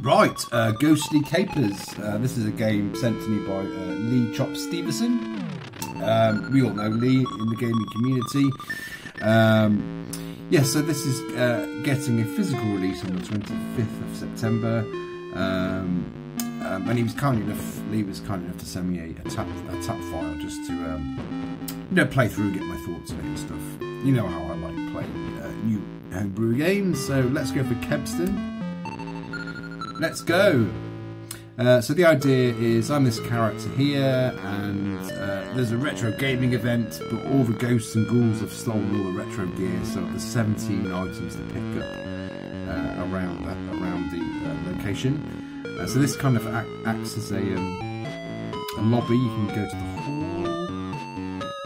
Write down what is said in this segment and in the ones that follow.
Right, uh, Ghostly Capers. Uh, this is a game sent to me by uh, Lee Chop Stevenson. Um, we all know Lee in the gaming community. Um, yeah, so this is uh, getting a physical release on the 25th of September. Um, um, and he was kind enough, Lee was kind enough to send me a, a, tap, a tap file just to um, you know, play through and get my thoughts on it and stuff. You know how I like playing uh, new homebrew games, so let's go for Kempston. Let's go! Uh, so the idea is I'm this character here, and uh, there's a retro gaming event, but all the ghosts and ghouls have stolen all the retro gear, so there's 17 items to pick up uh, around around the uh, location. Uh, so this kind of act, acts as a, um, a lobby. You can go to the hall.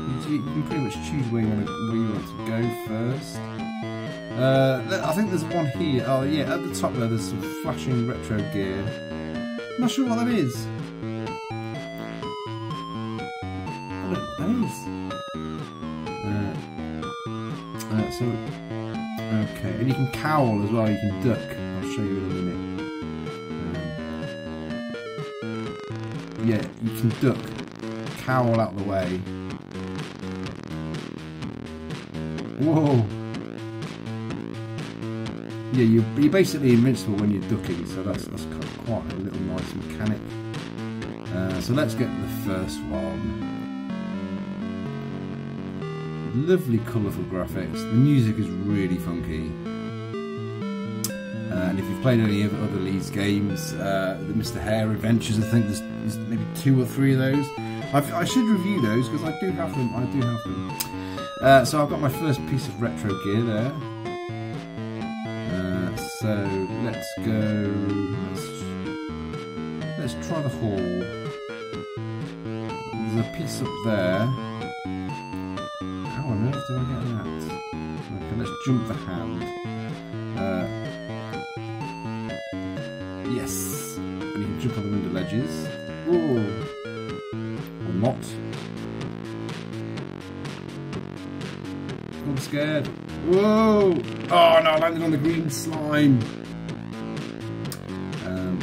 You, you can pretty much choose where you want to where you want to go first. Uh, I think there's one here. Oh yeah, at the top there, there's some flashing retro gear. I'm not sure what that is. What that is. Uh, uh, so, okay, and you can cowl as well. You can duck. I'll show you in a minute. Um, yeah, you can duck, cowl out of the way. Whoa. Yeah, you're, you're basically invincible when you're ducking, so that's that's quite a little nice mechanic. Uh, so let's get the first one. Lovely colourful graphics. The music is really funky. Uh, and if you've played any of other Lee's games, uh, the Mr. Hare Adventures, I think there's, there's maybe two or three of those. I've, i should review those because I do have them. I do have them. Uh, so I've got my first piece of retro gear there. So let's go. Let's, let's try the hall. There's a piece up there. How on earth do I get that? Okay, let's jump the hand. Uh, yes, and you can jump on the window ledges. Ooh, or not. Scared. Whoa! Oh no, I landed on the green slime. Um,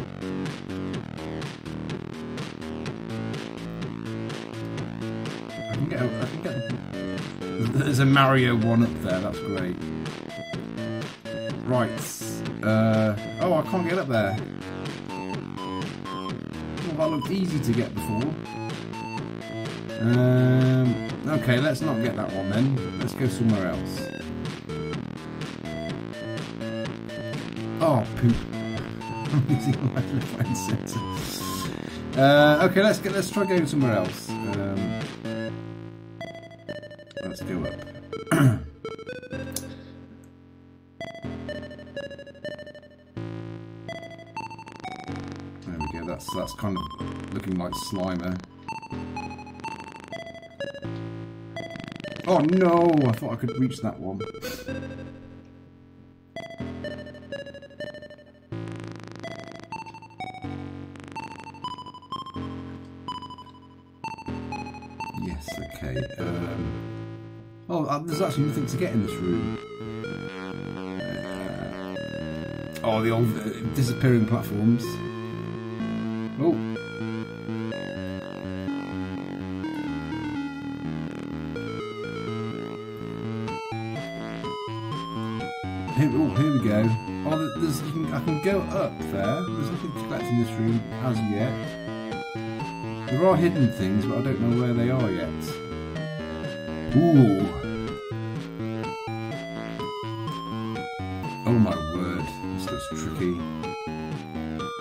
I can get. I can get. There's a Mario one up there. That's great. Right. Uh, oh, I can't get up there. That looked easy to get before. Okay, let's not get that one then. Let's go somewhere else. Oh, poop. I'm using my left hand center. Uh, okay, let's get. Let's try going somewhere else. Um, let's go up. there we go. That's that's kind of looking like Slimer. Oh no! I thought I could reach that one. Yes, okay. Um, oh, uh, there's actually nothing to get in this room. Uh, oh, the old uh, disappearing platforms. Oh. Here, oh, here we go. Oh, there's, you can, I can go up there. There's nothing to collect in this room as yet. There are hidden things, but I don't know where they are yet. Ooh. Oh my word, this looks tricky.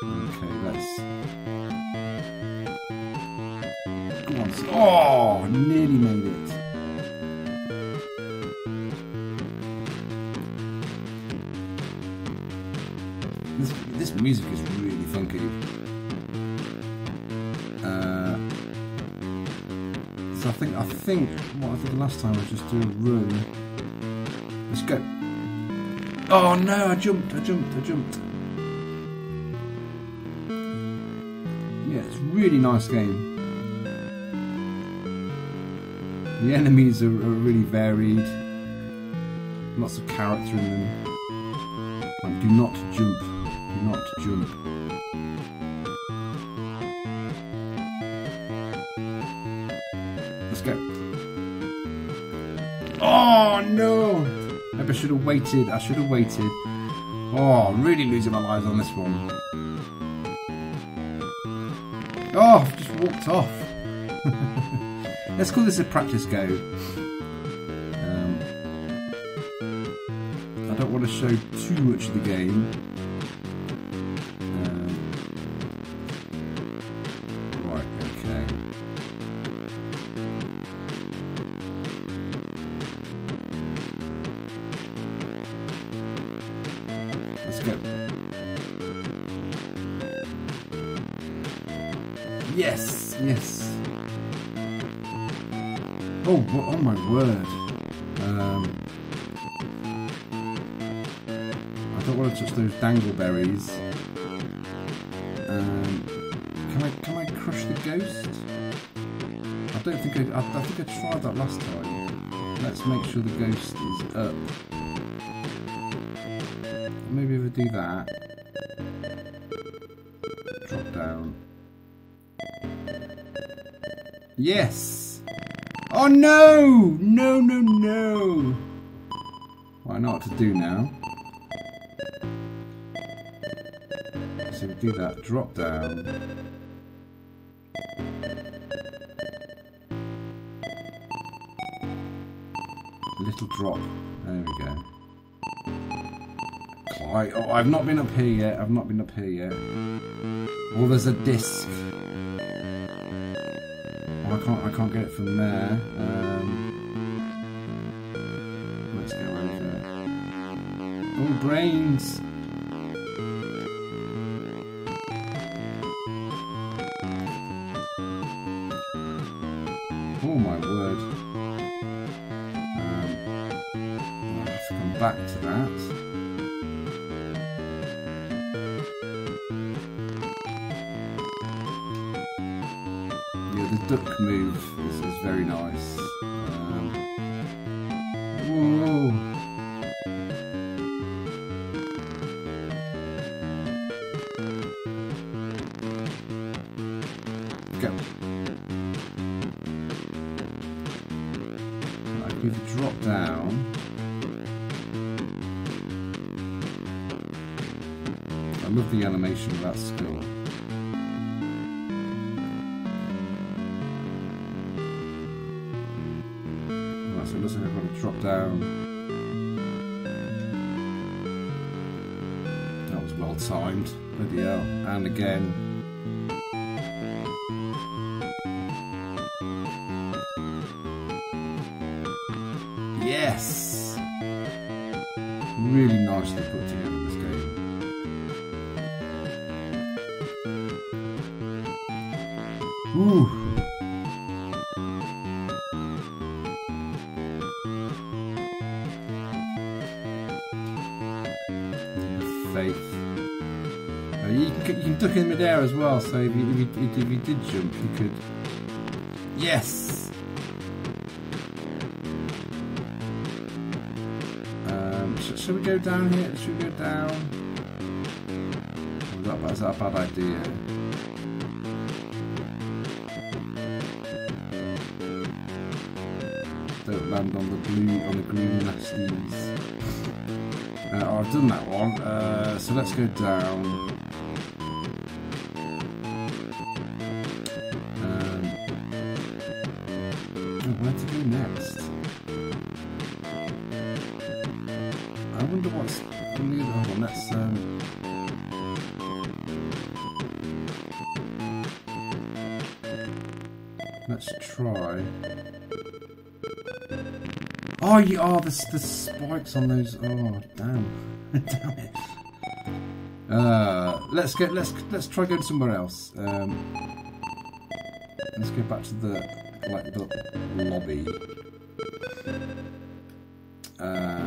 Okay, let's... Come on. Oh, nearly made it. Think I think what I did last time was just do a run. Let's go. Oh no! I jumped! I jumped! I jumped! Yeah, it's really nice game. The enemies are, are really varied. Lots of character in them. Do not jump. Do not jump. No! Maybe I should have waited. I should have waited. Oh, I'm really losing my lives on this one. Oh, I've just walked off. Let's call this a practice go. Um, I don't want to show too much of the game. Oh, oh my word. Um, I don't want to touch those dangleberries. Um, can I can I crush the ghost? I don't think I, I, I think I tried that last time. Let's make sure the ghost is up. Maybe if I do that. Drop down. Yes! Oh no! No, no, no! Well, I know what to do now. So we do that, drop down. Little drop. There we go. Oh, I've not been up here yet. I've not been up here yet. Oh, there's a disc. I can't. I can't get it from there. Um, let's go over. Oh, brains. Oh my word. Um, I'll have to come back to that. Duck move is, is very nice. Um. Go. Right, drop down. I love the animation of that skull. So it looks like I've got to drop down. That was well timed. Bloody hell. And again. So if you, if, you, if you did jump, you could. Yes! Um, sh- shall we go down here? Should we go down? That, is that a bad idea? Don't land on the blue, on the green nasties. Uh, oh, I've done that one. Uh, so let's go down. Try. Oh, you are the the spikes on those. Oh, damn, damn it. Uh, let's get let's let's try going somewhere else. Um, let's go back to the like the lobby. Uh,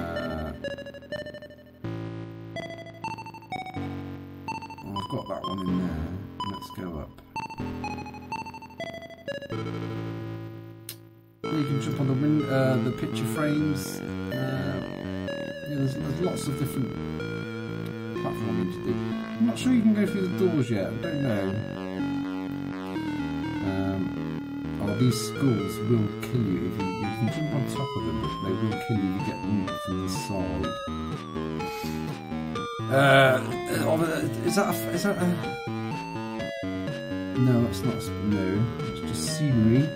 the picture frames. Uh, yeah, there's, there's lots of different platforming to do. I'm not sure you can go through the doors yet. I don't know. Um, oh, these schools will kill you if you, you can jump on top of them, they will kill you if you get them from the side. Uh, oh, is that a, is that a... No, that's not. No, it's just scenery.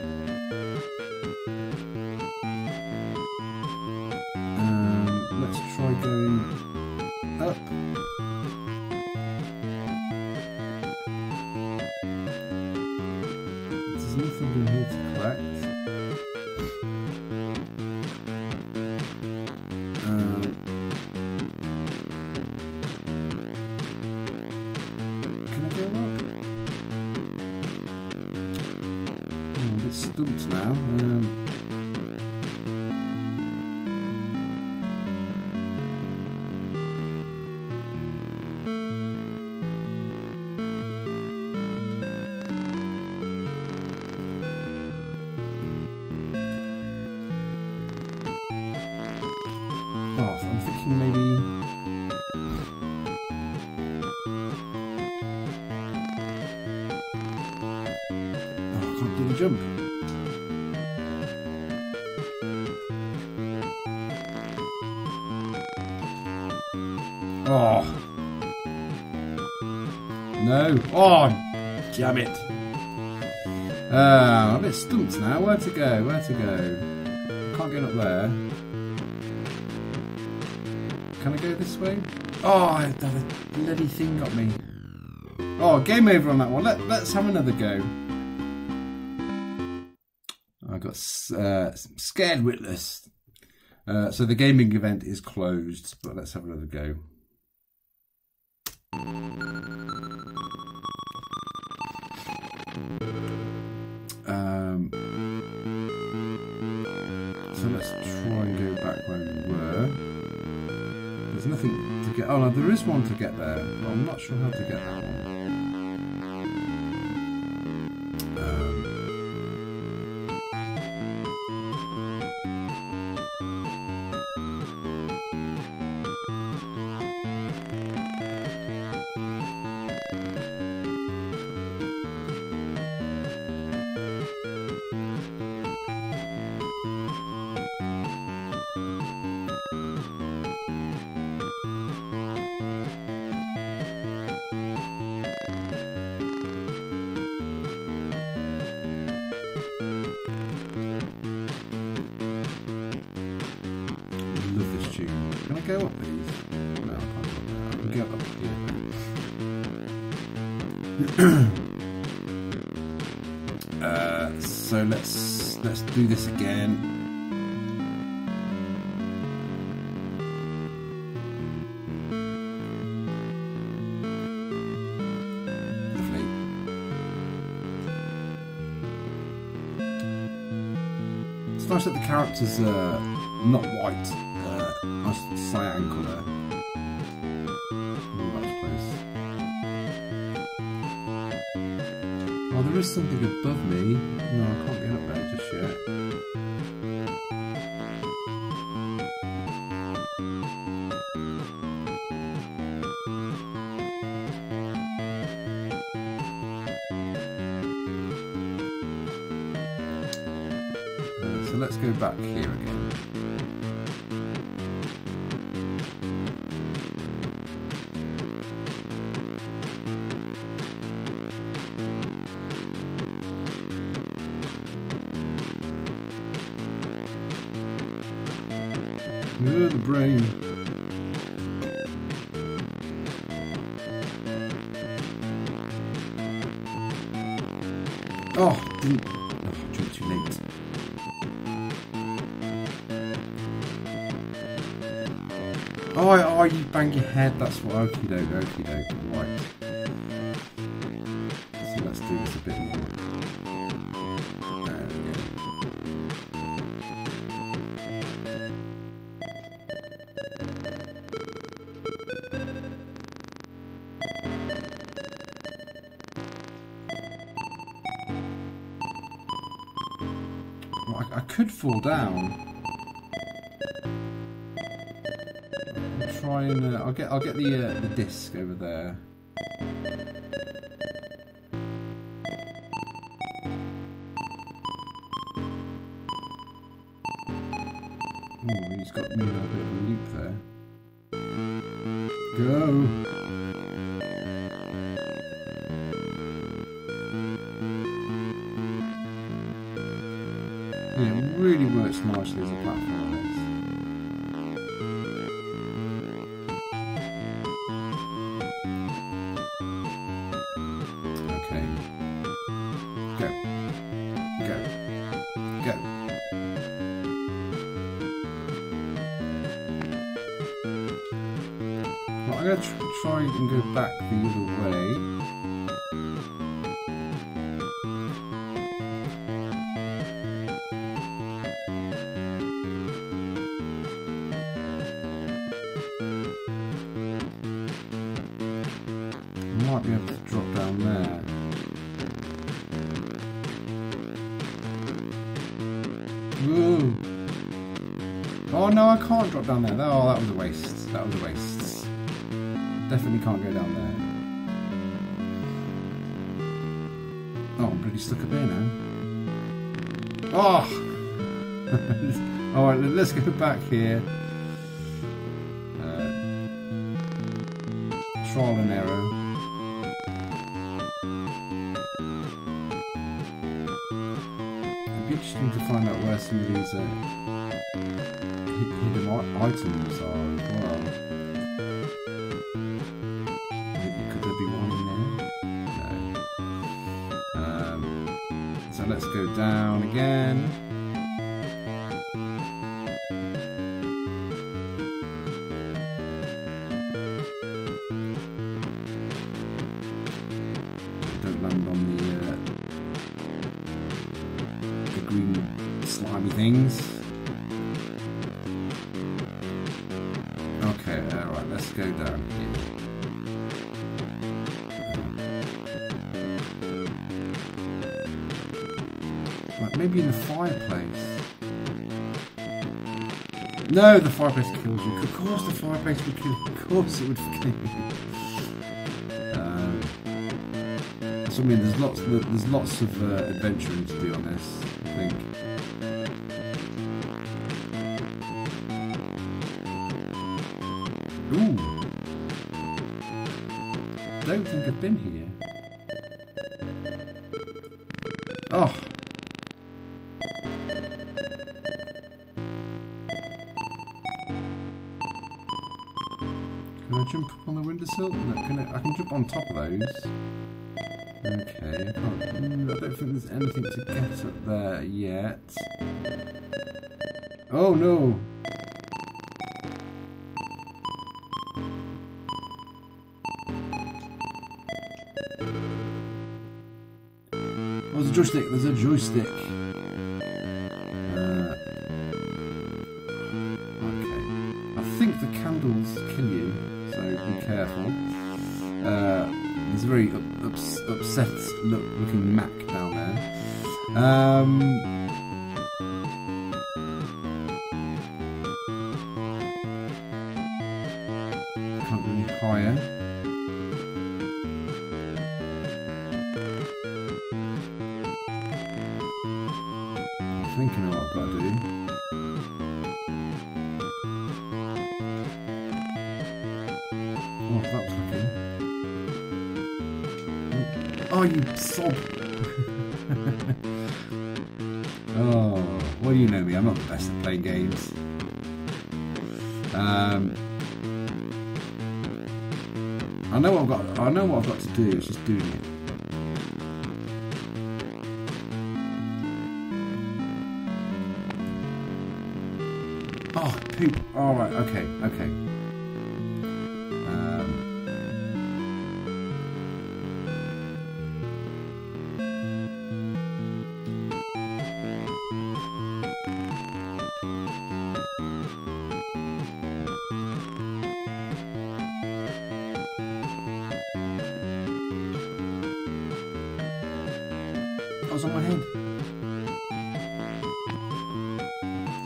Oh, damn it. Uh, I'm a bit stumped now. Where to go? Where to go? Can't get up there. Can I go this way? Oh, that bloody thing got me. Oh, game over on that one. Let, let's have another go. I got uh, scared witless. Uh, so the gaming event is closed, but let's have another go. Um, so let's try and go back where we were. There's nothing to get. Oh no, there is one to get there, I'm not sure how to get that one. Uh, so let's let's do this again. It's nice that the characters are not white, uh, nice cyan colour. Oh, that's. Oh, there is something above me. No, I can't get up there just yet. Uh, so let's go back here again. Oh, didn't. Oh, jumped too late. Oh, oh, you bang your head. That's what. Okie doke, okie doke. Right. So let's do this a bit more. Fall down. I'll try and uh, I'll get I'll get the uh, the disc over there. Ooh, he's got me a bit of a loop there. Go! Really works nicely as a platform. Be able to drop down there. Oh no, I can't drop down there. Oh, that was a waste. That was a waste. Definitely can't go down there. Oh, I'm bloody stuck up here now. Oh! Alright, let's go back here. Uh, trial and error. Interesting to find out where some of these uh, hidden items are as well. Could there be one in there? No. Um, so let's go down again. Fireplace. No, the fireplace kills you. Of course the fireplace would kill you. Of course it would kill you. Um, so I mean, there's lots, there's lots of uh, adventuring to do on this. I think. Ooh. Don't think I've been here. On top of those. Okay, I, don't think there's anything to get up there yet. Oh no! Oh, there's a joystick, there's a joystick. Oh. Oh, you sob! oh, well, you know me. I'm not the best at playing games. Um, I know what I've got. I know what I've got to do. It's just doing it. Oh, poop. All right. Okay. Okay. on my head.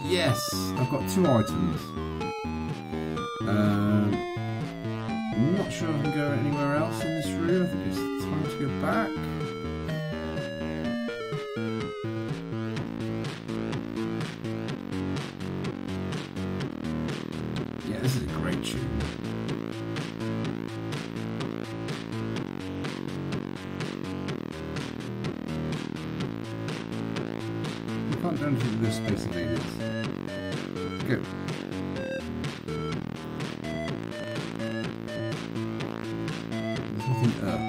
Yes, I've got two items. Um, I'm not sure if I can go anywhere else in this room. I think it's time to go back. Nothing up.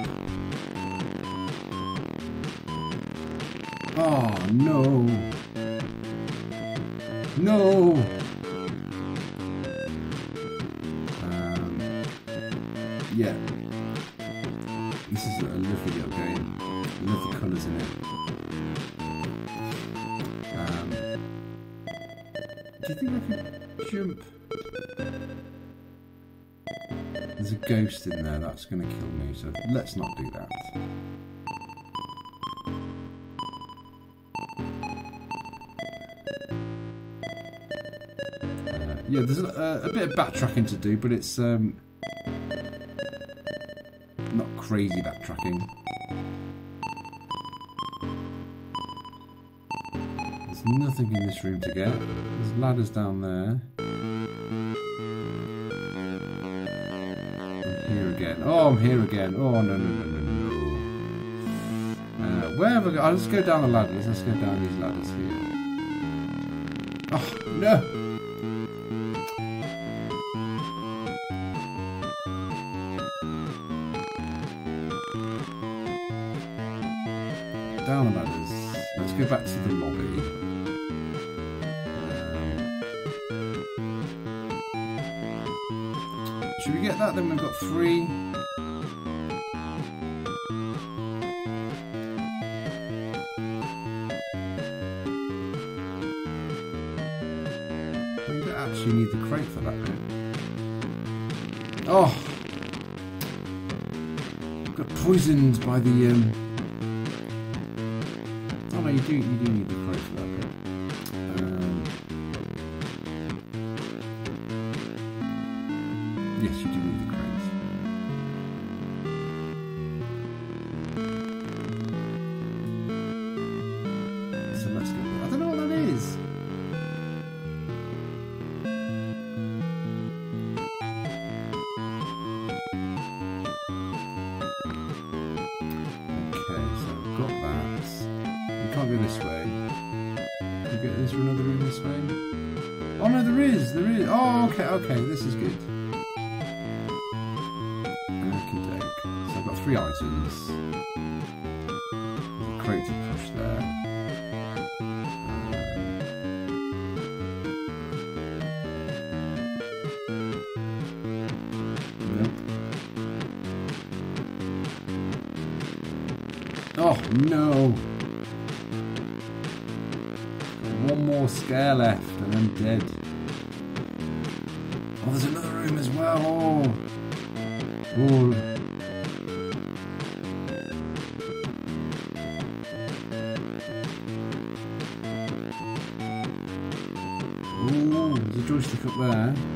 Oh no! No! Um, yeah. This is a little game. I love colours in it. Think I can jump? There's a ghost in there, that's going to kill me, so let's not do that. Uh, yeah, there's a, a bit of backtracking to do, but it's um, not crazy backtracking. There's nothing in this room to get. There's ladders down there. I'm here again. Oh, I'm here again. Oh, no, no, no, no, no. Uh, where have I got? I'll just go down the ladders. Let's go down these ladders here. Oh, no! Down the ladders. Let's go back to the lobby. That? Then we've got three. You don't actually need the crate for that bit. Oh! Got poisoned by the um, Oh no, you do you do need the crate for that bit. Oh no, there is, there is. Oh, okay, okay, this is good. Okay, So I've got three items. A crate to push there. Oh no! One more scare left and I'm dead. Another room. Oh. Oh. Ooh, there's a joystick up there.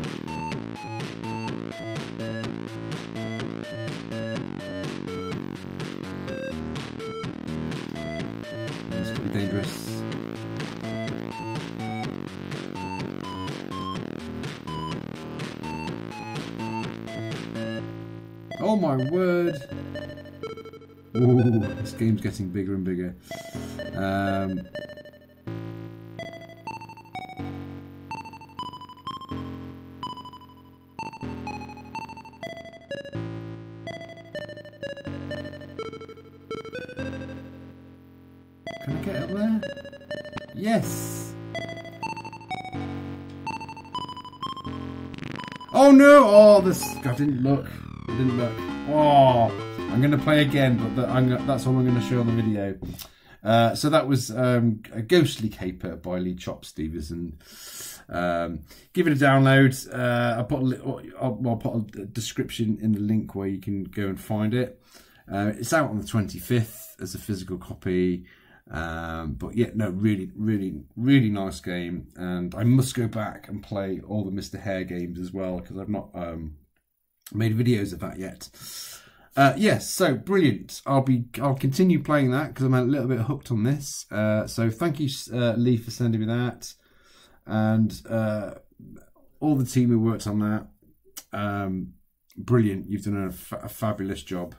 Oh my word! Ooh, this game's getting bigger and bigger. Um, can I get up there? Yes! Oh no! Oh, this I didn't look. Didn't look. Oh, I'm going to play again, but the, that's all I'm going to show on the video. Uh, so that was um, a ghostly caper by Lee Chop Stevenson. Um, give it a download. Uh, I'll put a, I'll, I'll put a description in the link where you can go and find it. Uh, it's out on the 25th as a physical copy. Um, but yeah, no, really, really, really nice game. And I must go back and play all the Mr. Hare games as well because I've not um, made videos of that yet. Uh, yes, so brilliant. I'll be I'll continue playing that because I'm a little bit hooked on this. Uh, so thank you, uh, Lee, for sending me that, and uh, all the team who worked on that. Um, brilliant. You've done a, fa- a fabulous job.